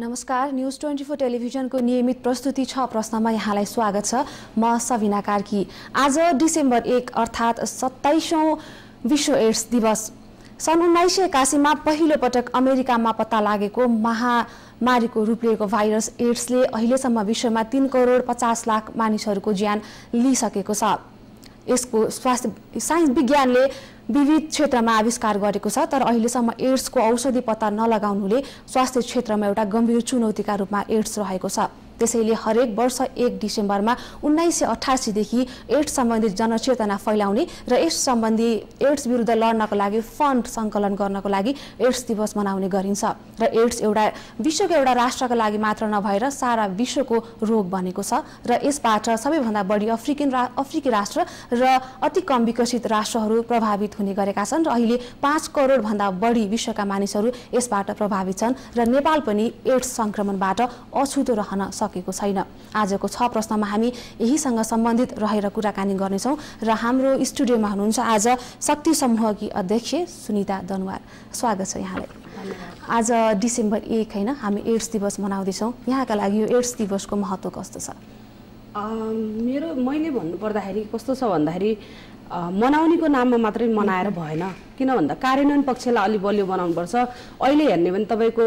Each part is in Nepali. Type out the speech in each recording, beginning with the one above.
नमस्कार न्युज ट्वेन्टी फोर टेलिभिजनको नियमित प्रस्तुति छ। प्रश्नमा यहाँलाई स्वागत छ। म सबिना कार्की। आज डिसेम्बर एक अर्थात् सत्ताइसौँ विश्व एड्स दिवस। सन् उन्नाइस सय एकासीमा पहिलो पटक अमेरिकामा पत्ता लागेको महामारीको रूप लिएको भाइरस एड्सले अहिलेसम्म विश्वमा तिन करोड पचास लाख मानिसहरूको ज्यान लिइसकेको छ। यसको स्वास्थ्य साइन्स विज्ञानले विविध क्षेत्रमा आविष्कार गरेको छ तर अहिलेसम्म एड्सको औषधि पत्ता नलगाउनुले स्वास्थ्य क्षेत्रमा एउटा गम्भीर चुनौतीका रूपमा एड्स रहेको छ। त्यसैले हरेक वर्ष एक डिसेम्बरमा उन्नाइस सय अठासीदेखि एड्स सम्बन्धी जनचेतना फैलाउने र यस सम्बन्धी एड्स विरुद्ध लड्नको लागि फन्ड सङ्कलन गर्नको लागि एड्स दिवस मनाउने गरिन्छ र एड्स एउटा विश्वको एउटा राष्ट्रको लागि मात्र नभएर सारा विश्वको रोग बनेको छ र यसबाट सबैभन्दा बढी अफ्रिकन रा अफ्रिकी राष्ट्र र अति कम विकसित राष्ट्रहरू प्रभावित हुने गरेका छन् र अहिले पाँच करोडभन्दा बढी विश्वका मानिसहरू यसबाट प्रभावित छन् र नेपाल पनि एड्स सङ्क्रमणबाट अछुतो रहन सकेको छैन। आजको छ प्रश्नमा हामी यहीसँग सम्बन्धित रहेर कुराकानी गर्नेछौँ र हाम्रो स्टुडियोमा हुनुहुन्छ आज शक्ति समूहकी अध्यक्ष सुनिता दनवार। स्वागत छ यहाँलाई। आज डिसेम्बर एक होइन हामी एड्स दिवस मनाउँदैछौँ। यहाँका लागि यो एड्स दिवसको महत्त्व कस्तो छ? मेरो मैले भन्नुपर्दाखेरि कस्तो छ भन्दाखेरि मनाउनेको नाममा मात्रै मनाएर भएन। किन भन्दा कार्यान्वयन पक्षलाई अलि बलियो बनाउनुपर्छ। अहिले हेर्ने भने तपाईँको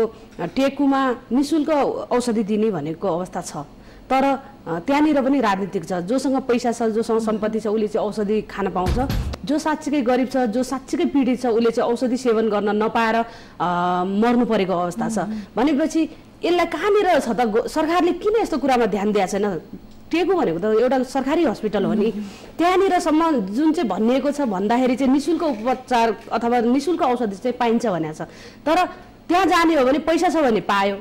टेकुमा नि शुल्क औषधि दिने भनेको अवस्था छ। तर त्यहाँनिर पनि राजनीतिक छ। जोसँग पैसा छ जोसँग सम्पत्ति छ उसले चाहिँ औषधि खान पाउँछ। जो साँच्चीकै गरिब छ जो साँच्चीकै पीडित छ उसले चाहिँ औषधि सेवन गर्न नपाएर मर्नु परेको अवस्था छ। भनेपछि यसलाई कहाँनिर छ त सरकारले किन यस्तो कुरामा ध्यान दिएको छैन? टेकु भनेको त एउटा सरकारी हस्पिटल हो नि। त्यहाँनिरसम्म जुन चाहिँ भनिएको छ भन्दाखेरि चाहिँ निशुल्क उपचार अथवा निशुल्क औषधि चाहिँ पाइन्छ भनेको छ। तर त्यहाँ जाने हो भने पैसा छ भने पायो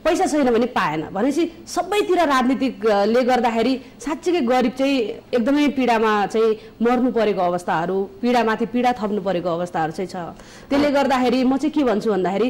पैसा छैन भने पाएन। भनेपछि सबैतिर राजनीतिकले गर्दाखेरि साँच्चीकै गरिब चाहिँ एकदमै पीडामा चाहिँ मर्नु परेको अवस्थाहरू पीडामाथि पीडा थप्नु परेको अवस्थाहरू चाहिँ छ। त्यसले गर्दाखेरि म चाहिँ के भन्छु भन्दाखेरि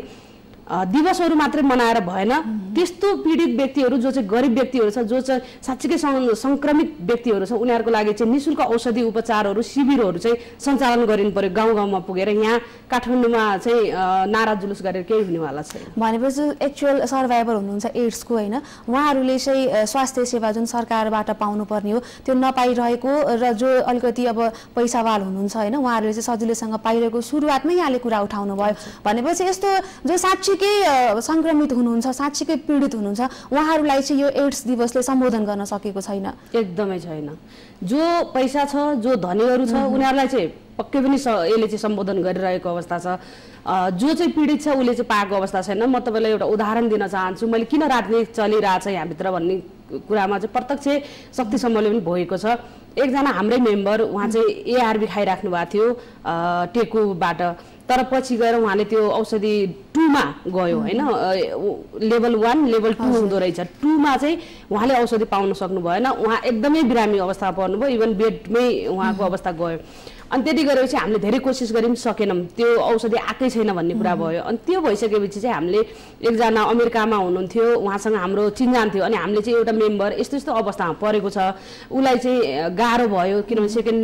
दिवसहरू मात्रै मनाएर भएन। त्यस्तो पीडित व्यक्तिहरू जो चाहिँ गरिब व्यक्तिहरू छ जो चाहिँ साँच्चीकै सङ्क्रमित व्यक्तिहरू छ उनीहरूको लागि चाहिँ निशुल्क औषधि उपचारहरू शिविरहरू चाहिँ सञ्चालन गरिनु पर्यो। गाउँ गाउँमा पुगेर यहाँ काठमाडौँमा चाहिँ नारा जुलुस गरेर केही हुनेवाला छ भनेपछि एक्चुअल सर्भाइभर हुनुहुन्छ एड्सको होइन उहाँहरूले चाहिँ स्वास्थ्य सेवा जुन सरकारबाट पाउनुपर्ने हो त्यो नपाइरहेको र जो अलिकति अब पैसावाल हुनुहुन्छ होइन उहाँहरूले चाहिँ सजिलैसँग पाइरहेको सुरुवातमै यहाँले कुरा उठाउनु भयो भनेपछि यस्तो जो साँच्ची साँच्चीकै सङ्क्रमित हुनुहुन्छ साँच्चीकै पीडित हुनुहुन्छ उहाँहरूलाई चाहिँ यो एड्स दिवसले सम्बोधन गर्न सकेको छैन। एकदमै छैन। जो पैसा छ जो धनीहरू छ उनीहरूलाई चाहिँ पक्कै पनि यसले चाहिँ सम्बोधन गरिरहेको अवस्था छ। जो चाहिँ पीडित छ उसले चाहिँ पाएको अवस्था छैन। म तपाईँलाई एउटा उदाहरण दिन चाहन्छु। मैले किन राजनीति चलिरहेछ यहाँभित्र भन्ने कुरामा चाहिँ प्रत्यक्ष शक्ति समूहले पनि भएको छ। एकजना हाम्रै मेम्बर उहाँ चाहिँ एआरबी खाइराख्नु भएको थियो टेकुबाट। तर पछि गएर उहाँले त्यो औषधि टूमा गयो होइन? लेभल वान लेभल टू हुँदो रहेछ। टूमा चाहिँ उहाँले औषधि पाउन सक्नु भएन उहाँ एकदमै बिरामी अवस्था पर्नुभयो। इभन बेडमै उहाँको अवस्था गयो। अनि त्यति गरेपछि हामीले धेरै कोसिस गऱ्यौँ सकेनौँ। त्यो औषधि आएकै छैन भन्ने कुरा भयो। अनि त्यो भइसकेपछि चाहिँ हामीले एकजना अमेरिकामा हुनुहुन्थ्यो उहाँसँग हाम्रो चिन्जान थियो। अनि हामीले चाहिँ एउटा मेम्बर यस्तो यस्तो अवस्थामा परेको छ। उसलाई चाहिँ गाह्रो भयो किनभने सेकेन्ड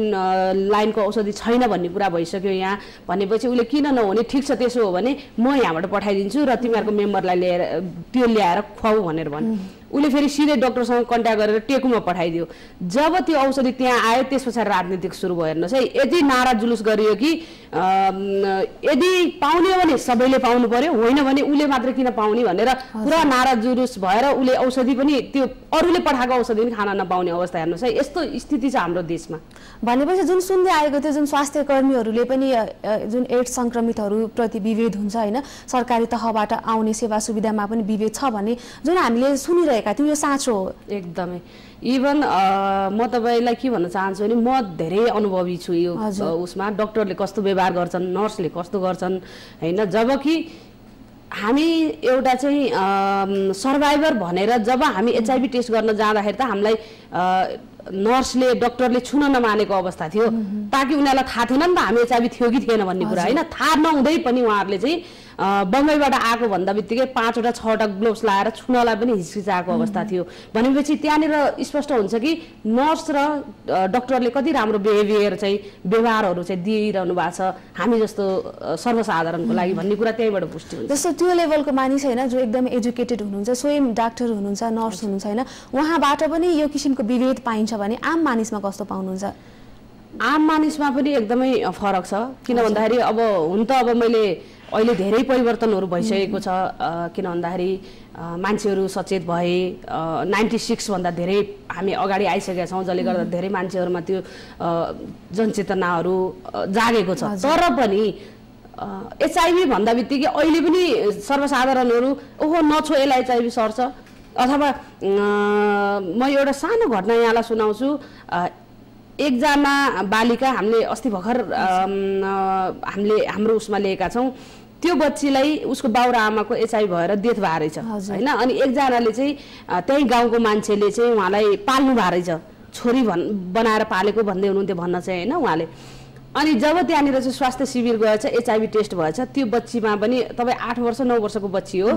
लाइनको औषधि छैन भन्ने कुरा भइसक्यो यहाँ। भनेपछि उसले किन नहुने ठिक छ त्यसो हो भने म यहाँबाट पठाइदिन्छु र तिमीहरूको मेम्बरलाई लिएर त्यो ल्याएर खुवाऊ भनेर भन्यो। उसले फेरि सिधै डक्टरसँग कन्ट्याक्ट गरेर टेकुमा पठाइदियो। जब त्यो औषधि त्यहाँ आयो त्यस पछाडि राजनीतिक सुरु भयो हेर्नुहोस् है। यति नारा जुलुस गरियो कि यदि पाउने हो भने सबैले पाउनु पर्यो होइन भने उसले मात्र किन पाउने भनेर पुरा नारा जुलुस भएर उसले औषधि पनि त्यो अरूले पठाएको औषधि पनि खान नपाउने अवस्था हेर्नुहोस् है यस्तो स्थिति छ हाम्रो देशमा। भनेपछि जुन सुन्दै आएको थियो जुन स्वास्थ्य कर्मीहरूले पनि जुन एड्स सङ्क्रमितहरूप्रति विभेद हुन्छ होइन सरकारी तहबाट आउने सेवा सुविधामा पनि विभेद छ भने जुन हामीले सुनिरहेका थियौँ यो साँचो हो। एकदमै। इभन म तपाईँलाई के भन्न चाहन्छु भने म धेरै अनुभवी छु यो उसमा। डक्टरले कस्तो व्यवहार गर्छन् नर्सले कस्तो गर्छन् होइन? जबकि हामी एउटा चाहिँ सर्भाइभर भनेर जब हामी एचआइभी टेस्ट गर्न जाँदाखेरि त हामीलाई नर्सले डक्टरले छुन नमानेको अवस्था थियो। ताकि उनीहरूलाई थाहा थिएन नि त हामी एचआइभी थियो कि थिएन भन्ने कुरा होइन? थाहा नहुँदै पनि उहाँहरूले चाहिँ बम्बईबाट आएको भन्दा बित्तिकै पाँचवटा छवटा ग्लोभ्स लगाएर छुनलाई पनि हिचकिचाएको अवस्था थियो। भनेपछि त्यहाँनिर स्पष्ट हुन्छ कि नर्स र डक्टरले कति राम्रो बिहेभियर चाहिँ व्यवहारहरू चाहिँ दिइरहनु भएको छ। हामी जस्तो सर्वसाधारणको लागि भन्ने कुरा त्यहीँबाट पुष्टि हुन्छ। जस्तो त्यो लेभलको मानिस होइन जो एकदमै एजुकेटेड हुनुहुन्छ स्वयं डाक्टर हुनुहुन्छ नर्स हुनुहुन्छ होइन उहाँबाट पनि यो किसिमको विभेद पाइन्छ भने आम मानिसमा कस्तो पाउनुहुन्छ? आम मानिसमा पनि एकदमै फरक छ। किन भन्दाखेरि अब हुन त अब मैले अहिले धेरै परिवर्तनहरू भइसकेको छ किन भन्दाखेरि मान्छेहरू सचेत भए नाइन्टी सिक्सभन्दा धेरै हामी अगाडि आइसकेका छौँ जसले गर्दा धेरै मान्छेहरूमा त्यो जनचेतनाहरू जागेको छ। तर पनि एचआइभी भन्दा बित्तिकै अहिले पनि सर्वसाधारणहरू ओहो नछो यसलाई एचआइभी सर्छ अथवा म एउटा सानो घटना यहाँलाई सुनाउँछु। एकजना बालिका हामीले अस्ति भर्खर हामीले हाम्रो उसमा लिएका छौँ। त्यो बच्चीलाई उसको बाउ र आमाको एचआई भएर डेथ भएको रहेछ। होइन? अनि एकजनाले चाहिँ त्यही गाउँको मान्छेले चाहिँ उहाँलाई पाल्नु भएको रहेछ छोरी भन् बनाएर पालेको भन्दै हुनुहुन्थ्यो भन्न चाहिँ होइन उहाँले? अनि जब त्यहाँनिर चाहिँ स्वास्थ्य शिविर गएछ एचआइभी टेस्ट भएछ त्यो बच्चीमा पनि तपाईँ आठ वर्ष नौ वर्षको बच्ची हो।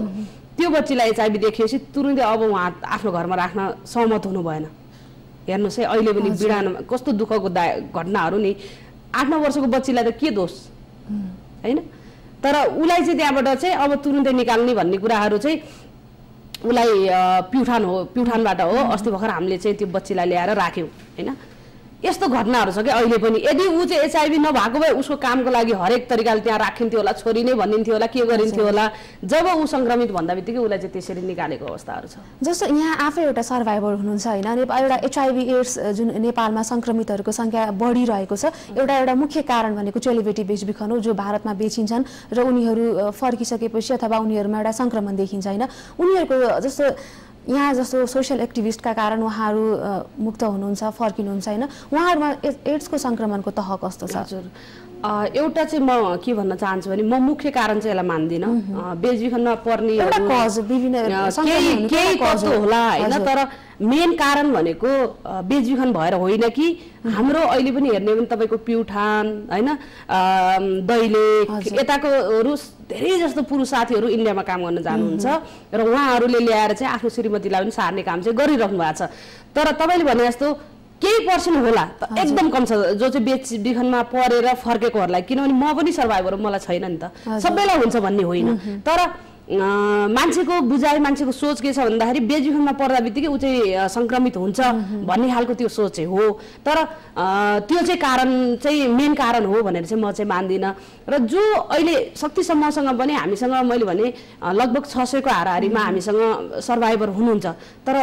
त्यो बच्चीलाई एचआइभी देखिएपछि तुरुन्तै अब उहाँ आफ्नो घरमा राख्न सहमत हुनु भएन। हेर्नुहोस् है अहिले पनि बिरानो कस्तो दुःखको दा घटनाहरू नि। आठ नौ वर्षको बच्चीलाई त के दोष? होइन? तर उसलाई चाहिँ त्यहाँबाट चाहिँ अब तुरुन्तै निकाल्ने भन्ने कुराहरू चाहिँ उसलाई प्युठान हो प्युठानबाट हो। अस्ति भर्खर हामीले चाहिँ त्यो बच्चीलाई ल्याएर राख्यौँ होइन? यस्तो घटनाहरू छ कि अहिले पनि? यदि ऊ चाहिँ एचआइभी नभएको भए उसको कामको लागि हरेक तरिकाले त्यहाँ राखिन्थ्यो होला छोरी नै भनिन्थ्यो होला के गरिन्थ्यो होला जब ऊ सङ्क्रमित भन्दा बित्तिकै उसलाई चाहिँ त्यसरी निकालेको अवस्थाहरू छ। जस्तो यहाँ आफै एउटा सर्भाइभर हुनुहुन्छ होइन एउटा एचआइभी एड्स जुन नेपालमा सङ्क्रमितहरूको सङ्ख्या बढिरहेको छ एउटा एउटा मुख्य कारण भनेको चेलिबेटी बेचबिखन हो जो भारतमा बेचिन्छन् र उनीहरू फर्किसकेपछि अथवा उनीहरूमा एउटा सङ्क्रमण देखिन्छ होइन। उनीहरूको जस्तो यहाँ जस्तो सोसियल एक्टिभिस्टका कारण उहाँहरू मुक्त हुनुहुन्छ फर्किनुहुन्छ होइन? उहाँहरूमा एड्सको सङ्क्रमणको तह कस्तो छ? हजुर। एउटा चाहिँ म के भन्न चाहन्छु भने म मुख्य कारण चाहिँ यसलाई मान्दिनँ बेचबिखनमा पर्ने केही हो। होला होइन। तर मेन कारण भनेको बेचबिखन भएर होइन कि हाम्रो अहिले पनि हेर्ने हो भने तपाईँको प्युठान होइन दैलेख हजुर। यताकोहरू धेरै जस्तो पुरुष साथीहरू इन्डियामा काम गर्न जानुहुन्छ र उहाँहरूले ल्याएर चाहिँ आफ्नो श्रीमतीलाई पनि सार्ने काम चाहिँ गरिराख्नु भएको छ तर तपाईँले भने जस्तो केही पर्सेन्ट होला। त एकदम कम छ। जो चाहिँ बेच बिखनमा परेर फर्केकोहरूलाई किनभने म पनि सर्भाइभर हो मलाई छैन नि त। सबैलाई हुन्छ भन्ने होइन। तर मान्छेको बुझाइ मान्छेको सोच के छ भन्दाखेरि बेचबिखनमा पर्दा बित्तिकै ऊ चाहिँ सङ्क्रमित हुन्छ भन्ने खालको त्यो सोच चाहिँ हो। तर त्यो चाहिँ कारण चाहिँ मेन कारण हो भनेर चाहिँ म चाहिँ मान्दिनँ। र जो अहिले शक्ति समूहसँग पनि हामीसँग मैले भने लगभग छ सयको हाराहारीमा हामीसँग सर्भाइभर हुनुहुन्छ। तर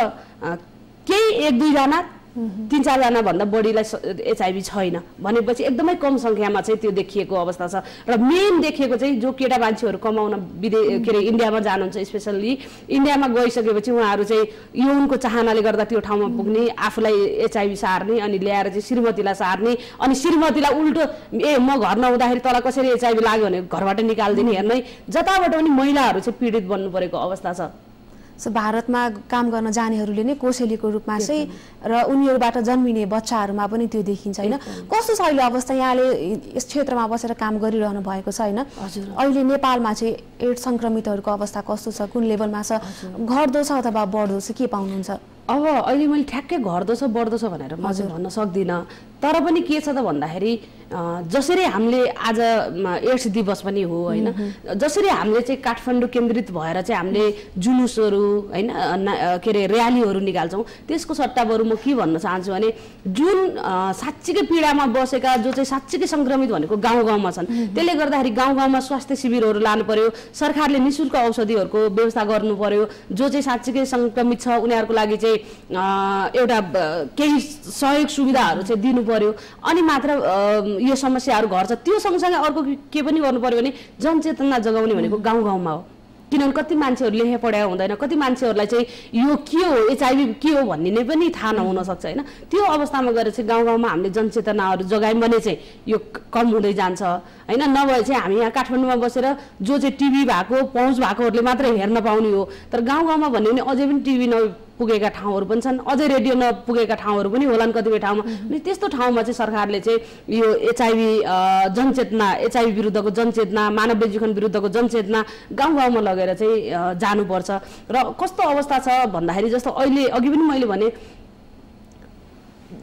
केही एक दुईजना तिन चारजना भन्दा बढीलाई एचआइभी छैन। भनेपछि एकदमै कम सङ्ख्यामा चाहिँ त्यो देखिएको अवस्था छ। र मेन देखिएको चाहिँ जो केटा मान्छेहरू कमाउन विदे के अरे इन्डियामा जानुहुन्छ स्पेसल्ली इन्डियामा गइसकेपछि उहाँहरू चाहिँ यौनको चाहनाले गर्दा त्यो ठाउँमा पुग्ने आफूलाई एचआइभी सार्ने अनि ल्याएर चाहिँ श्रीमतीलाई सार्ने अनि श्रीमतीलाई उल्टो ए म घर नहुँदाखेरि तल कसरी एचआइभी लाग्यो? भने घरबाट निकालिदिने हेर्नै। जताबाट पनि महिलाहरू चाहिँ पीडित बन्नु परेको अवस्था छ। सो भारतमा काम गर्न जानेहरूले नै कोसेलीको रूपमा चाहिँ र उनीहरूबाट जन्मिने बच्चाहरूमा पनि त्यो देखिन्छ होइन? कस्तो छ अहिले अवस्था? यहाँले यस क्षेत्रमा बसेर काम गरिरहनु भएको छ होइन। अहिले नेपालमा चाहिँ एड्स सङ्क्रमितहरूको अवस्था कस्तो छ? कुन लेभलमा छ? घट्दो छ अथवा बढ्दो छ? के पाउनुहुन्छ? अब अहिले मैले ठ्याक्कै घट्दो छ बढ्दो छ भनेर म चाहिँ भन्न सक्दिनँ। तर पनि के छ त भन्दाखेरि जसरी हामीले आज एड्स दिवस पनि हो होइन। जसरी हामीले चाहिँ काठमाडौँ केन्द्रित भएर चाहिँ हामीले जुलुसहरू होइन के अरे र्यालीहरू निकाल्छौँ त्यसको सट्टा बरु म के भन्न चाहन्छु भने जुन साँच्चीकै पीडामा बसेका जो चाहिँ साँच्चीकै सङ्क्रमित भनेको गाउँ गाउँमा छन् त्यसले गर्दाखेरि गाउँ गाउँमा स्वास्थ्य शिविरहरू लानु पर्यो सरकारले नि शुल्क औषधिहरूको व्यवस्था गर्नु पर्यो जो चाहिँ साँच्चीकै सङ्क्रमित छ उनीहरूको लागि चाहिँ एउटा केही सहयोग सुविधाहरू चाहिँ दिनु पर्यो। अनि मात्र यो समस्याहरू घट्छ। त्यो सँगसँगै अर्को के- पनि गर्नु पर्यो भने जनचेतना जगाउने भनेको गाउँ गाउँमा हो। किनभने कति मान्छेहरू लेखे पढाएको हुँदैन कति मान्छेहरूलाई चाहिँ यो के हो एचआइभी के हो भन्ने नै पनि थाहा नहुन सक्छ होइन? त्यो अवस्थामा गएर चाहिँ गाउँ गाउँमा हामीले जनचेतनाहरू जगायौँ भने चाहिँ यो कम हुँदै जान्छ होइन? नभए चाहिँ हामी यहाँ काठमाडौँमा बसेर जो चाहिँ टिभी भएको पहुँच भएकोहरूले मात्रै हेर्न पाउने हो। तर गाउँ गाउँमा भन्यो भने अझै पनि टिभी न पुगेका ठाउँहरू पनि छन्। अझै रेडियो नपुगेका ठाउँहरू पनि होलान् कतिपय ठाउँमा। अनि त्यस्तो ठाउँमा चाहिँ सरकारले चाहिँ यो एचआइभी जनचेतना एचआइभी विरुद्धको जनचेतना मानव बेजुखन विरुद्धको जनचेतना गाउँ गाउँमा लगेर चाहिँ जानुपर्छ। र कस्तो अवस्था छ भन्दाखेरि जस्तो अहिले अघि पनि मैले भने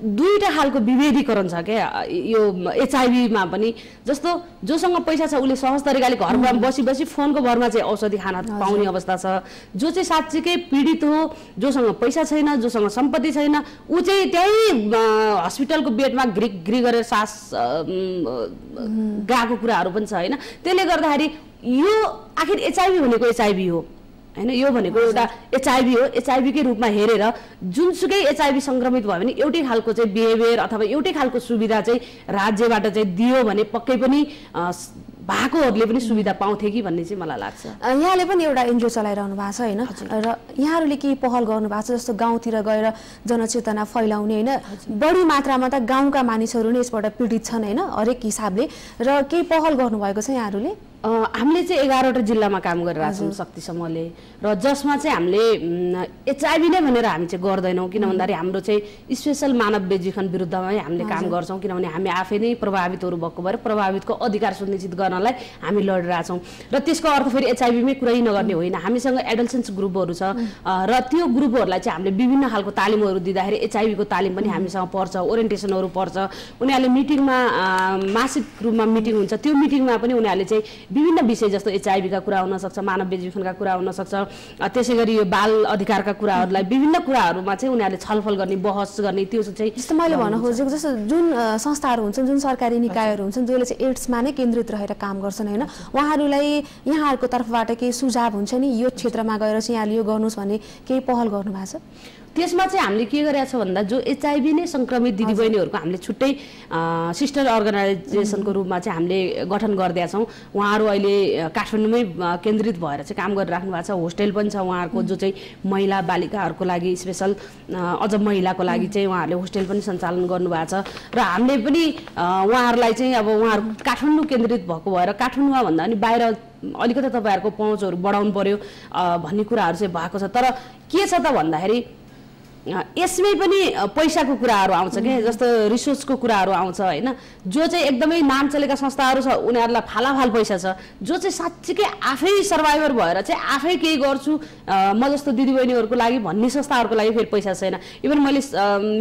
दुईवटा खालको विभेदीकरण छ क्या? यो एचआइभीमा पनि। जस्तो जोसँग पैसा छ उसले सहज तरिकाले घरमा बसी बसी फोनको भरमा चाहिँ औषधि खान पाउने अवस्था छ। जो चाहिँ साँच्चीकै पीडित हो जोसँग पैसा छैन जोसँग सम्पत्ति छैन ऊ चाहिँ त्यहीँ हस्पिटलको बेडमा घ्रिक घ्रि गरेर सास गएको कुराहरू पनि छ होइन? त्यसले गर्दाखेरि यो आखिर एचआइभी भनेको एचआइभी हो। होइन? यो भनेको एउटा एचआइभी हो। एचआइभीकै रूपमा हेरेर जुनसुकै एचआइभी सङ्क्रमित भयो भने एउटै खालको चाहिँ बिहेभियर अथवा एउटै खालको सुविधा चाहिँ राज्यबाट चाहिँ दियो भने पक्कै पनि भएकोहरूले पनि सुविधा पाउँथे कि भन्ने चाहिँ मलाई लाग्छ। यहाँले पनि एउटा एनजिओ चलाइरहनु भएको छ होइन? र यहाँहरूले केही पहल गर्नु भएको छ? जस्तो गाउँतिर गएर जनचेतना फैलाउने होइन? बढी मात्रामा त गाउँका मानिसहरू नै यसबाट पीडित छन् होइन? हरेक हिसाबले। र केही पहल गर्नुभएको छ यहाँहरूले? हामीले चाहिँ एघारवटा जिल्लामा काम गरिरहेको छौँ शक्ति समूहले र जसमा चाहिँ हामीले एचआइभी नै भनेर हामी चाहिँ गर्दैनौँ। किन भन्दाखेरि हाम्रो चाहिँ स्पेसल मानव बेजुखन विरुद्धमै हामीले काम गर्छौँ। किनभने हामी आफै नै प्रभावितहरू भएको भएर प्रभावितको अधिकार सुनिश्चित गर्नलाई हामी लडिरहेछौँ र त्यसको अर्थ फेरि एचआइभीमै कुरै नगर्ने होइन। हामीसँग एडल्सेन्स ग्रुपहरू छ। र त्यो ग्रुपहरूलाई चाहिँ हामीले विभिन्न खालको तालिमहरू दिँदाखेरि एचआइभीको तालिम पनि हामीसँग पर्छ। ओरिएन्टेसनहरू पर्छ। उनीहरूले मिटिङमा मासिक रूपमा मिटिङ हुन्छ। त्यो मिटिङमा पनि उनीहरूले चाहिँ विभिन्न विषय जस्तो एचआइभीका कुरा हुनसक्छ मानव बेजुखनका कुरा हुनसक्छ त्यसै गरी यो बाल अधिकारका कुराहरूलाई विभिन्न कुराहरूमा चाहिँ उनीहरूले छलफल गर्ने बहस गर्ने त्यो चाहिँ जस्तो मैले भन्न खोजेको जस्तो जुन संस्थाहरू हुन्छन् जुन सरकारी निकायहरू हुन्छन् जसले चाहिँ एड्समा नै केन्द्रित रहेर काम गर्छन् होइन? उहाँहरूलाई यहाँहरूको तर्फबाट केही सुझाव हुन्छ नि यो क्षेत्रमा गएर चाहिँ यहाँले यो गर्नुहोस् भन्ने केही पहल गर्नु भएको छ? त्यसमा चाहिँ हामीले के गरेका छ भन्दा जो एचआइभी नै सङ्क्रमित दिदीबहिनीहरूको हामीले छुट्टै सिस्टर अर्गनाइजेसनको रूपमा चाहिँ हामीले गठन गरिदिएका छौँ। उहाँहरू अहिले काठमाडौँमै केन्द्रित भएर चाहिँ काम गरिराख्नु भएको छ। होस्टेल पनि छ उहाँहरूको जो चाहिँ महिला बालिकाहरूको लागि स्पेसल अझ महिलाको लागि चाहिँ उहाँहरूले होस्टेल पनि सञ्चालन गर्नुभएको छ। र हामीले पनि उहाँहरूलाई चाहिँ अब उहाँहरू काठमाडौँ केन्द्रित भएको भएर काठमाडौँमा भन्दा पनि बाहिर अलिकति तपाईँहरूको पहुँचहरू बढाउनु पर्यो भन्ने कुराहरू चाहिँ भएको छ। तर के छ त भन्दाखेरि यसमै पनि पैसाको कुराहरू आउँछ क्या जस्तो रिसोर्सको कुराहरू आउँछ होइन? जो चाहिँ एकदमै नाम चलेका संस्थाहरू छ उनीहरूलाई फालाफाल पैसा छ। जो चाहिँ साँच्चीकै आफै सर्भाइभर भएर चाहिँ आफै केही गर्छु म जस्तो दिदीबहिनीहरूको लागि भन्ने संस्थाहरूको लागि फेरि पैसा छैन। इभन मैले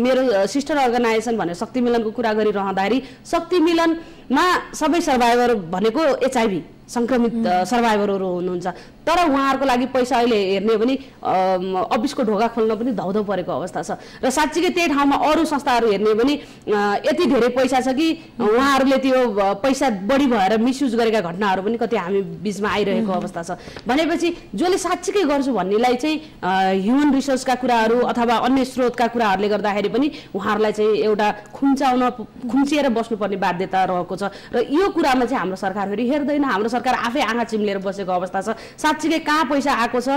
मेरो सिस्टर अर्गनाइजेसन भनेर शक्ति मिलनको कुरा गरिरहँदाखेरि शक्ति मिलनमा सबै सर्भाइभर भनेको एचआइभी सङ्क्रमित सर्भाइभरहरू हुनुहुन्छ। तर उहाँहरूको लागि पैसा अहिले हेर्ने हो भने अफिसको ढोका खोल्न पनि धौधौ परेको अवस्था छ। र साँच्चीकै त्यही ठाउँमा अरू संस्थाहरू हेर्ने हो भने यति धेरै पैसा छ कि उहाँहरूले त्यो पैसा बढी भएर मिसयुज गरेका घटनाहरू पनि कति हामी बिचमा आइरहेको अवस्था छ। भनेपछि जसले साँच्चीकै गर्छु भन्नेलाई चाहिँ ह्युमन रिसोर्सका कुराहरू अथवा अन्य स्रोतका कुराहरूले गर्दाखेरि पनि उहाँहरूलाई चाहिँ एउटा खुम्चाउन खुम्चिएर बस्नुपर्ने बाध्यता रहेको छ। र यो कुरामा चाहिँ हाम्रो सरकार फेरि हेर्दैन। हाम्रो सरकार आफै आँखा चिम्लेर बसेको अवस्था छ। साँच्चीकै कहाँ पैसा आएको छ?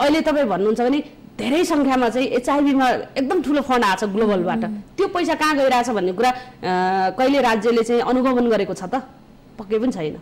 अहिले तपाईँ भन्नुहुन्छ भने धेरै सङ्ख्यामा चाहिँ एचआइभीमा एकदम ठुलो फन्ड आएको छ ग्लोबलबाट। त्यो पैसा कहाँ गइरहेछ भन्ने कुरा कहिले राज्यले चाहिँ अनुगमन गरेको छ त? पक्कै पनि छैन।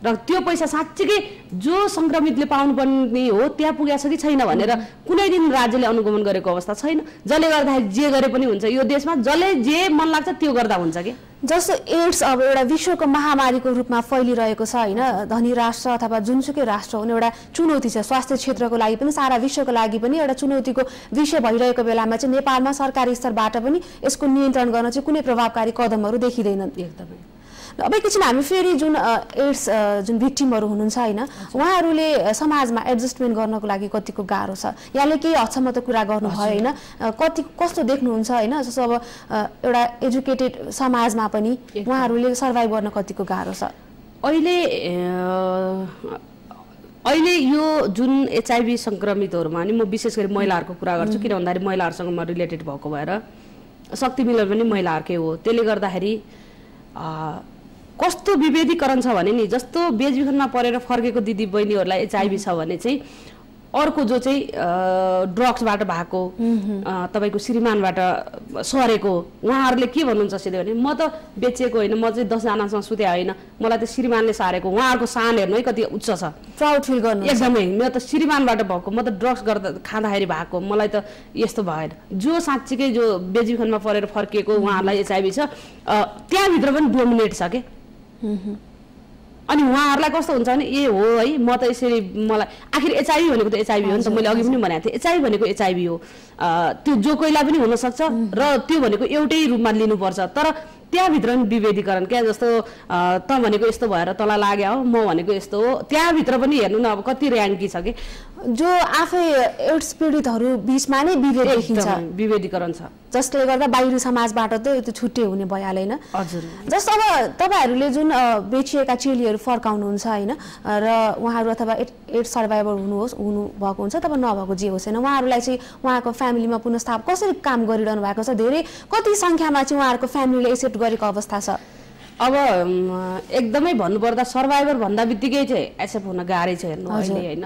र त्यो पैसा साँच्चीकै जो सङ्क्रमितले पाउनुपर्ने हो त्यहाँ पुगेको छ कि छैन भनेर कुनै दिन राज्यले अनुगमन गरेको अवस्था छैन। जसले गर्दाखेरि जे गरे पनि हुन्छ। यो देशमा जसले जे मन लाग्छ त्यो गर्दा हुन्छ कि? जस्तो एड्स अब एउटा विश्वको महामारीको रूपमा फैलिरहेको छ होइन? धनी राष्ट्र अथवा जुनसुकै राष्ट्र हुने एउटा चुनौती छ। स्वास्थ्य क्षेत्रको लागि पनि सारा विश्वको लागि पनि एउटा चुनौतीको विषय भइरहेको बेलामा चाहिँ नेपालमा सरकारी स्तरबाट पनि यसको नियन्त्रण गर्न चाहिँ कुनै प्रभावकारी कदमहरू देखिँदैनन्। एकदमै। अब एकैछिन हामी फेरि जुन एड्स जुन भिक्टिमहरू हुनुहुन्छ होइन उहाँहरूले समाजमा एडजस्टमेन्ट गर्नको लागि कतिको गाह्रो छ। यहाँले केही हदसम्म त कुरा गर्नुभयो होइन कति कस्तो देख्नुहुन्छ होइन जस्तो अब एउटा एजुकेटेड समाजमा पनि उहाँहरूले सर्भाइभ गर्न कतिको गाह्रो छ? अहिले अहिले यो जुन एचआइभी सङ्क्रमितहरूमा नि म विशेष गरी महिलाहरूको कुरा गर्छु किन भन्दाखेरि महिलाहरूसँग म रिलेटेड भएको भएर शक्ति मिलर पनि महिलाहरूकै हो। त्यसले गर्दाखेरि कस्तो विभेदीकरण छ भने नि जस्तो बेचबिखनमा परेर फर्केको दिदी बहिनीहरूलाई एचआइभी छ भने चाहिँ अर्को जो चाहिँ ड्रग्सबाट भएको तपाईँको श्रीमानबाट सरेको उहाँहरूले के भन्नुहुन्छ सिधै भने म त बेचेको होइन म चाहिँ दसजनासँग सुते होइन मलाई त श्रीमानले सारेको उहाँहरूको सान हेर्नु है कति उच्च छ। प्राउड फिल गर्नु एकदमै म त श्रीमानबाट भएको म त ड्रग्स गर्दा खाँदाखेरि भएको मलाई त यस्तो भएन। जो साँच्चीकै जो बेजीखनमा परेर फर्किएको उहाँहरूलाई एचआइभी छ त्यहाँभित्र पनि डोमिनेट छ के? अनि उहाँहरूलाई कस्तो हुन्छ भने ए हो है म त यसरी मलाई आखिर एचआइभी भनेको त एचआइभी हो नि त मैले अघि पनि भनेको थिएँ एचआइभी भनेको एचआइभी हो। त्यो जो कोहीलाई पनि हुनसक्छ र त्यो भनेको एउटै रूपमा लिनुपर्छ। तर त्यहाँभित्र पनि विभेदीकरण क्या जस्तो त भनेको यस्तो भएर तँलाई लाग्यो हो म भनेको यस्तो हो। त्यहाँभित्र पनि हेर्नु न अब कति ऱ्याङ्की छ कि। जो आफै एड्स पीडितहरू बिचमा नै विभेद देखिन्छ। विभेदीकरण छ। जसले गर्दा बाहिरी समाजबाट त त्यो छुट्टै हुने भइहालेन। हजुर। जस्तो अब तपाईँहरूले जुन बेचिएका चेलीहरू फर्काउनुहुन्छ होइन र उहाँहरू अथवा एड एड्स सर्भाइभर हुनुहोस् हुनुभएको हुन्छ अथवा नभएको जे होस् होइन उहाँहरूलाई चाहिँ उहाँको फ्यामिलीमा पुनस्थाप कसरी काम गरिरहनु भएको छ? धेरै कति सङ्ख्यामा चाहिँ उहाँहरूको फ्यामिलीले एक्सेप्ट गरेको अवस्था छ? अब एकदमै भन्नुपर्दा सर्भाइभर भन्दा बित्तिकै चाहिँ एक्सेप्ट हुन गाह्रै छ हेर्नु। अहिले होइन?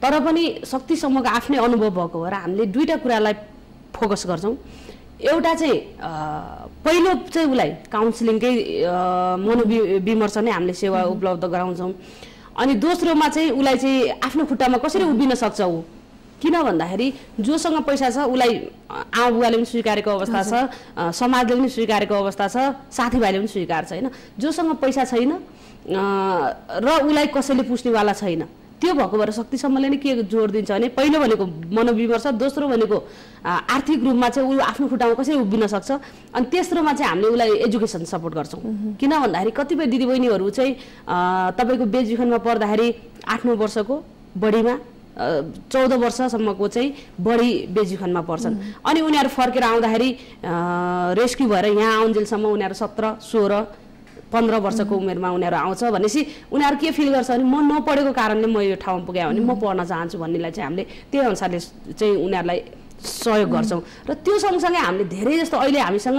तर पनि शक्तिसम्मको आफ्नै अनुभव भएको हो र हामीले दुईवटा कुरालाई फोकस गर्छौँ। एउटा चाहिँ पहिलो चाहिँ उसलाई काउन्सिलिङकै मनोवि विमर्श नै हामीले सेवा उपलब्ध गराउँछौँ। अनि दोस्रोमा चाहिँ उसलाई चाहिँ आफ्नो खुट्टामा कसरी उभिन सक्छ ऊ? किन भन्दाखेरि जोसँग पैसा छ उसलाई आमा बुवाले पनि स्वीकारेको अवस्था छ समाजले पनि स्वीकारेको अवस्था छ साथीभाइले पनि स्वीकार्छ होइन जोसँग पैसा छैन र उसलाई कसैले पुस्नेवाला छैन। त्यो भएको भएर शक्तिसम्मले नै के जोड दिन्छ भने पहिलो भनेको मनोविमर्श दोस्रो भनेको आर्थिक रूपमा चाहिँ ऊ आफ्नो खुट्टामा कसरी उभिन सक्छ अनि तेस्रोमा चाहिँ हामीले उसलाई एजुकेसन सपोर्ट गर्छौँ। किन भन्दाखेरि कतिपय दिदीबहिनीहरू चाहिँ तपाईँको बेचबिखनमा पर्दाखेरि आठ नौ वर्षको बढीमा चौध वर्षसम्मको चाहिँ बढी बेचबिखनमा पर्छन्। अनि उनीहरू फर्केर आउँदाखेरि रेस्क्यु भएर यहाँ आउन्जेलसम्म उनीहरू सत्र सोह्र पन्ध्र वर्षको उमेरमा उनीहरू आउँछ भनेपछि उनीहरू के फिल गर्छ भने म नपढेको कारणले म यो ठाउँमा पुगेँ भने म पढ्न चाहन्छु भन्नेलाई चाहिँ हामीले त्यही अनुसारले चाहिँ उनीहरूलाई सहयोग गर्छौँ। र त्यो सँगसँगै हामीले धेरै जस्तो अहिले हामीसँग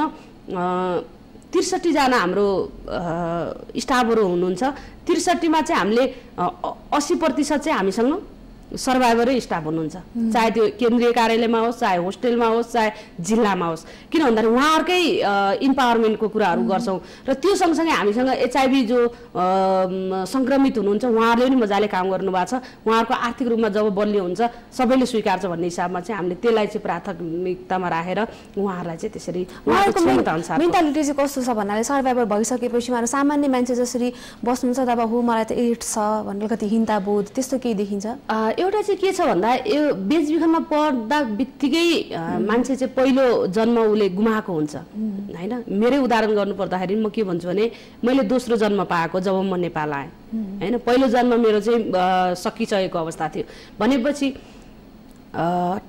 त्रिसठीजना हाम्रो स्टाफहरू हुनुहुन्छ। त्रिसठीमा चाहिँ हामीले अस्सी प्रतिशत चाहिँ हामीसँग सर्भाइभरै स्टाफ हुनुहुन्छ। चाहे त्यो केन्द्रीय कार्यालयमा होस् चाहे होस्टेलमा होस् चाहे जिल्लामा होस्। किन भन्दाखेरि उहाँहरूकै इम्पावरमेन्टको कुराहरू गर्छौँ र त्यो सँगसँगै हामीसँग एचआइभी जो सङ्क्रमित हुनुहुन्छ उहाँहरूले पनि मजाले काम गर्नुभएको छ। उहाँहरूको आर्थिक रूपमा जब बलियो हुन्छ सबैले स्वीकार्छ भन्ने हिसाबमा चाहिँ हामीले त्यसलाई चाहिँ प्राथमिकतामा राखेर उहाँहरूलाई चाहिँ त्यसरी मेन्टालिटी चाहिँ कस्तो छ भन्नाले सर्भाइभर भइसकेपछि उहाँहरू सामान्य मान्छे जसरी बस्नुहुन्छ तब हो मलाई त एड्स छ भनेर कति हिन्ता बोध त्यस्तो केही देखिन्छ? एउटा चाहिँ के छ भन्दा यो बेचबिखनमा पर्दा बित्तिकै मान्छे चाहिँ पहिलो जन्म उसले गुमाएको हुन्छ। होइन? मेरै उदाहरण गर्नु पर्दाखेरि म के भन्छु भने मैले दोस्रो जन्म पाएको जब म नेपाल आएँ। होइन? पहिलो जन्म मेरो चाहिँ सकिसकेको अवस्था थियो। भनेपछि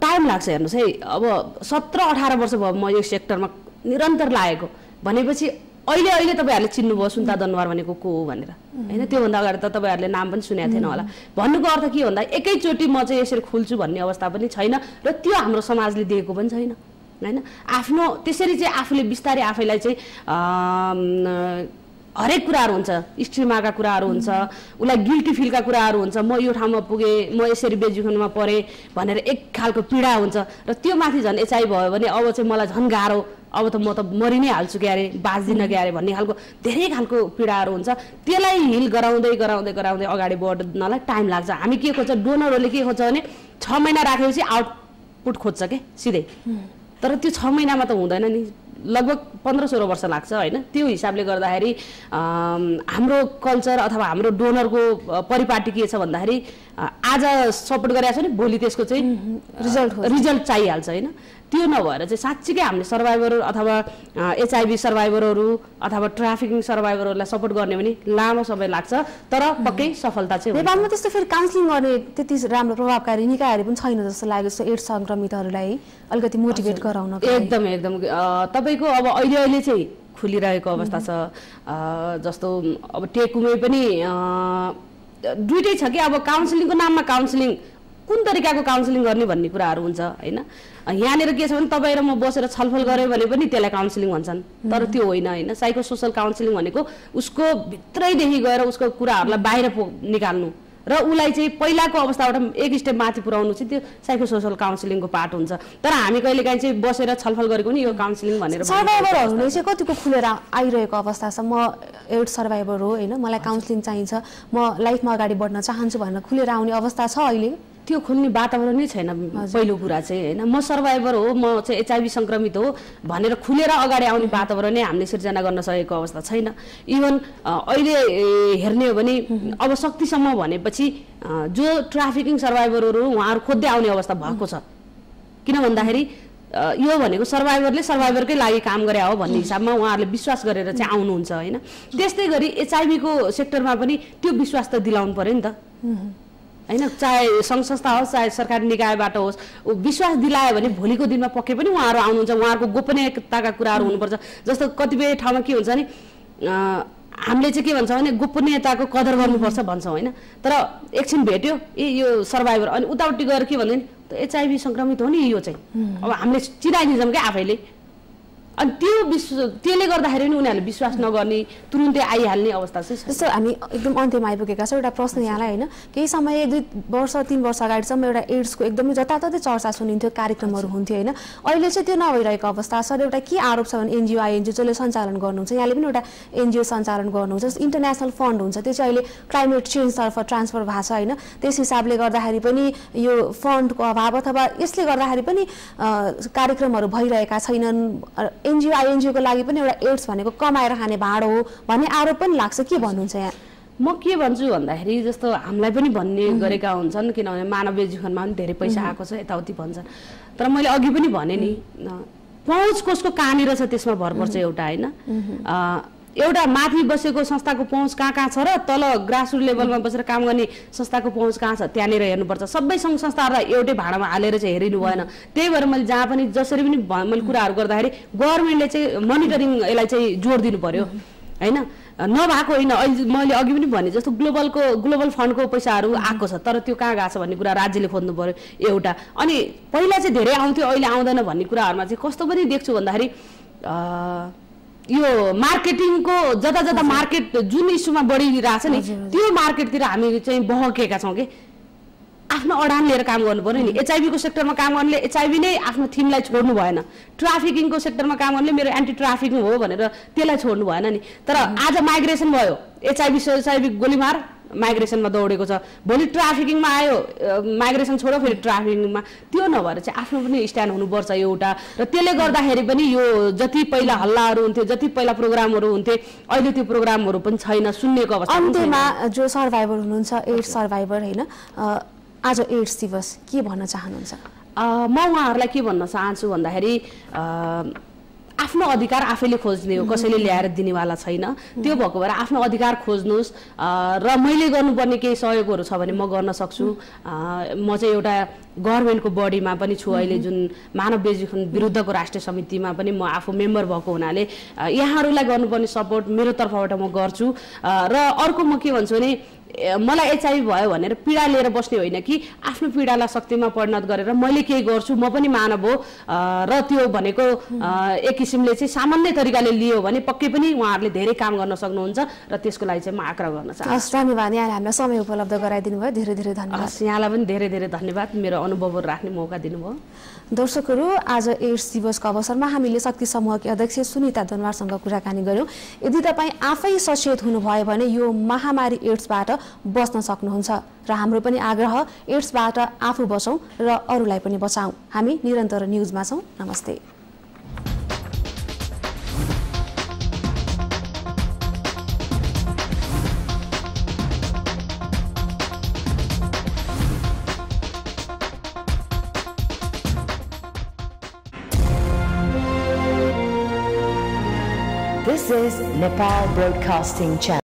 टाइम लाग्छ हेर्नुहोस् है। अब सत्र अठार वर्ष भयो म यो सेक्टरमा निरन्तर लागेको। भनेपछि अहिले अहिले तपाईँहरूले चिन्नुभयो सुन्ता दनवार भनेको को हो भनेर। होइन त्योभन्दा अगाडि त तपाईँहरूले नाम पनि सुनेको थिएन होला। भन्नुको अर्थ के भन्दा एकैचोटि म चाहिँ यसरी खुल्छु भन्ने अवस्था पनि छैन र त्यो हाम्रो समाजले दिएको पनि छैन। होइन आफ्नो त्यसरी चाहिँ आफूले बिस्तारै आफैलाई चाहिँ हरेक कुराहरू हुन्छ। स्टिमाका कुराहरू हुन्छ उसलाई गिल्टी फिलका कुराहरू हुन्छ। म यो ठाउँमा पुगेँ म यसरी बेजुखनमा परेँ भनेर एक खालको पीडा हुन्छ। र त्यो माथि झन् एचआई भयो भने अब चाहिँ मलाई झन् गाह्रो। अब त म त मरि नै हाल्छु क्यारे बाँच्दिनँ क्यारे भन्ने खालको धेरै खालको पीडाहरू हुन्छ। त्यसलाई हिल गराउँदै गराउँदै गराउँदै अगाडि बढ्नलाई टाइम लाग्छ। हामी के खोज्छ डोनरहरूले के खोज्छ भने छ महिना राखेपछि आउटपुट खोज्छ के सिधै। तर त्यो छ महिनामा त हुँदैन नि। लगभग पन्ध्र सोह्र वर्ष लाग्छ होइन। त्यो हिसाबले गर्दाखेरि हाम्रो कल्चर अथवा हाम्रो डोनरको परिपाटी के छ भन्दाखेरि आज सपोर्ट गरेको छ भने भोलि त्यसको चाहिँ रिजल्ट रिजल्ट चाहिहाल्छ होइन। त्यो नभएर चाहिँ साँच्चीकै हामीले सर्भाइभर अथवा एचआइभी सर्भाइभरहरू अथवा ट्राफिकिङ सर्भाइभरहरूलाई सपोर्ट गर्ने भने लामो समय लाग्छ तर पक्कै सफलता चाहिँ। नेपालमा त्यस्तो फेरि काउन्सिलिङ गर्ने त्यति राम्रो प्रभावकारी निकायहरू पनि छैन जस्तो लाग्यो जस्तो एड्स सङ्क्रमितहरूलाई अलिकति मोटिभेट गराउन एकदम एकदम। तपाईँको अब अहिले अहिले चाहिँ खुलिरहेको अवस्था छ। जस्तो अब टेकुमै पनि दुइटै छ कि अब काउन्सिलिङको नाममा काउन्सिलिङ कुन तरिकाको काउन्सिलिङ गर्ने भन्ने कुराहरू हुन्छ होइन? यहाँनिर के छ भने तपाईँ र म बसेर छलफल गऱ्यो भने पनि त्यसलाई काउन्सिलिङ भन्छन्। तर त्यो होइन होइन। साइको सोसल काउन्सिलिङ भनेको उसको भित्रैदेखि गएर उसको कुराहरूलाई बाहिर पो निकाल्नु। र उसलाई चाहिँ पहिलाको अवस्थाबाट एक स्टेप माथि पुऱ्याउनु चाहिँ त्यो साइको सोसल काउन्सिलिङको पार्ट हुन्छ। तर हामी कहिले काहीँ चाहिँ बसेर छलफल गरेको नि यो काउन्सिलिङ भनेर सर्भाइभरहरूले चाहिँ कतिको खुलेर आइरहेको अवस्था छ। म एड्स सर्भाइभर हो होइन। मलाई काउन्सिलिङ चाहिन्छ। म लाइफमा अगाडि बढ्न चाहन्छु भनेर खुलेर आउने अवस्था छ अहिले। त्यो खोल्ने वातावरणै छैन पहिलो कुरा चाहिँ होइन? म सर्भाइभर हो म चाहिँ एचआइभी सङ्क्रमित हो भनेर खुलेर अगाडि आउने वातावरणै हामीले सिर्जना गर्न सकेको अवस्था छैन। इभन अहिले हेर्ने हो भने अब शक्तिसम्म भनेपछि जो ट्राफिकिङ सर्भाइभरहरू उहाँहरू खोज्दै आउने अवस्था भएको छ। किन भन्दाखेरि यो भनेको सर्भाइभरले सर्भाइभरकै लागि काम गरे हो भन्ने हिसाबमा उहाँहरूले विश्वास गरेर चाहिँ आउनुहुन्छ होइन? त्यस्तै गरी एचआइभीको सेक्टरमा पनि त्यो विश्वास त दिलाउनु पऱ्यो नि त। होइन चाहे सङ्घ संस्था होस् चाहे सरकारी निकायबाट होस् विश्वास दिलायो भने भोलिको दिनमा पक्कै पनि उहाँहरू आउनुहुन्छ उहाँहरूको गोपनीयताका कुराहरू हुनुपर्छ। जस्तो कतिपय ठाउँमा के हुन्छ नि हामीले चाहिँ के भन्छौँ भने गोपनीयताको कदर गर्नुपर्छ भन्छौँ होइन। तर एकछिन भेट्यो ए यो सर्भाइभर अनि उतापट्टि गएर के भन्छ नि एचआइभी सङ्क्रमित हो नि यो चाहिँ। अब हामीले चिनाइदिन्छौँ क्या आफैले। अनि त्यो विश्व त्यसले गर्दाखेरि पनि उनीहरूले विश्वास नगर्ने तुरुन्तै आइहाल्ने अवस्था चाहिँ जस्तो हामी एकदम अन्त्यमा आइपुगेका छौँ एउटा प्रश्न यहाँलाई होइन केही समय दुई वर्ष तिन वर्ष अगाडिसम्म एउटा एड्सको एकदमै जताततै चर्चा सुनिन्थ्यो कार्यक्रमहरू हुन्थ्यो होइन। अहिले चाहिँ त्यो नभइरहेको अवस्था सर एउटा के आरोप छ भने एनजिओ आइएनजिओ जसले सञ्चालन गर्नुहुन्छ यहाँले पनि एउटा एनजिओ सञ्चालन गर्नुहुन्छ इन्टरनेसनल फन्ड हुन्छ त्यो चाहिँ अहिले क्लाइमेट चेन्जतर्फ ट्रान्सफर भएको छ होइन। त्यस हिसाबले गर्दाखेरि पनि यो फन्डको अभाव अथवा यसले गर्दाखेरि पनि कार्यक्रमहरू भइरहेका छैनन् एनजिओ आइएनजिओको लागि पनि एउटा एड्स भनेको कमाएर खाने भाँडो हो भन्ने आरोप पनि लाग्छ। के भन्नुहुन्छ यहाँ? म के भन्छु भन्दाखेरि जस्तो हामीलाई पनि भन्ने गरेका हुन्छन् किनभने मानवीय जीवनमा पनि धेरै पैसा आएको छ यताउति भन्छन्। तर मैले अघि पनि भने नि पहुँच कसको कहाँनिर छ त्यसमा भर पर्छ एउटा होइन? एउटा माथि बसेको संस्थाको पहुँच कहाँ कहाँ छ र तल ग्रासरुट लेभलमा बसेर काम गर्ने संस्थाको पहुँच कहाँ छ? त्यहाँनिर हेर्नुपर्छ। सबै सङ्घ संस्थाहरूलाई एउटै भाँडामा हालेर चाहिँ हेरिनु भएन। त्यही भएर मैले जहाँ पनि जसरी पनि मैले कुराहरू गर्दाखेरि गभर्मेन्टले चाहिँ मोनिटरिङ यसलाई चाहिँ जोड दिनु पर्यो होइन? नभएको होइन। अहिले मैले अघि पनि भने जस्तो ग्लोबलको ग्लोबल फन्डको पैसाहरू आएको छ तर त्यो कहाँ गएको छ भन्ने कुरा राज्यले खोज्नु पऱ्यो एउटा। अनि पहिला चाहिँ धेरै आउँथ्यो अहिले आउँदैन भन्ने कुराहरूमा चाहिँ कस्तो पनि देख्छु भन्दाखेरि यो मार्केटिङको जता जता मार्केट जुन इस्युमा बढिरहेको छ नि त्यो मार्केटतिर हामी चाहिँ बहकेका छौँ कि। आफ्नो अडान लिएर काम गर्नु पऱ्यो नि। एचआइबीको सेक्टरमा काम गर्नेले एचआइबी नै आफ्नो थिमलाई छोड्नु भएन। ट्राफिकिङको सेक्टरमा काम गर्नेले मेरो एन्टी ट्राफिकिङ हो भनेर त्यसलाई छोड्नु भएन नि। तर आज माइग्रेसन भयो। HIV HIV गोलीमार। माइग्रेसनमा दौडेको छ। भोलि ट्राफिकिङमा आयो माइग्रेसन छोडो फेरि ट्राफिकिङमा। त्यो नभएर चाहिँ आफ्नो पनि स्ट्यान्ड हुनुपर्छ एउटा। र त्यसले गर्दाखेरि पनि यो जति पहिला हल्लाहरू हुन्थ्यो जति पहिला प्रोग्रामहरू हुन्थे अहिले त्यो प्रोग्रामहरू पनि छैन सुन्नेको अवस्था अन्त्यमा जो सर्भाइभर हुनुहुन्छ एड्स सर्भाइभर होइन आज एड्स दिवस के भन्न चाहनुहुन्छ? म उहाँहरूलाई के भन्न चाहन्छु भन्दाखेरि आफ्नो अधिकार आफैले खोज्ने हो कसैले ल्याएर दिनेवाला छैन। त्यो भएको भएर आफ्नो अधिकार खोज्नुहोस्। र मैले गर्नुपर्ने केही सहयोगहरू छ भने म गर्न सक्छु। म चाहिँ एउटा गभर्मेन्टको बडीमा पनि छु। अहिले जुन मानव बेजुखन विरुद्धको राष्ट्रिय समितिमा पनि म आफू मेम्बर भएको हुनाले यहाँहरूलाई गर्नुपर्ने सपोर्ट मेरो तर्फबाट म गर्छु। र अर्को म के भन्छु भने मलाई एचआइभी भयो भनेर पीडा लिएर बस्ने होइन कि आफ्नो पीडालाई शक्तिमा परिणत गरेर मैले केही गर्छु म पनि मानव हो। र त्यो भनेको एक किसिमले चाहिँ सामान्य तरिकाले लियो भने पक्कै पनि उहाँहरूले धेरै काम गर्न सक्नुहुन्छ र त्यसको लागि चाहिँ म आग्रह गर्न चाहन्छु। धन्यवाद यहाँले हामीलाई समय उपलब्ध गराइदिनु भयो। धेरै धेरै धन्यवाद। यहाँलाई पनि धेरै धेरै धन्यवाद। मेरो अनुभवहरू राख्ने मौका दिनुभयो। दर्शकहरू आज एड्स दिवसको अवसरमा हामीले शक्ति समूहकी अध्यक्ष सुनिता दनवारसँग कुराकानी गऱ्यौँ। यदि तपाईँ आफै सचेत हुनुभयो भने यो महामारी एड्सबाट बच्न सक्नुहुन्छ र हाम्रो पनि आग्रह एड्सबाट आफू बचौँ र अरूलाई पनि बचाउँ। हामी निरन्तर न्युजमा छौँ। नमस्ते। This is Nepal Broadcasting Channel.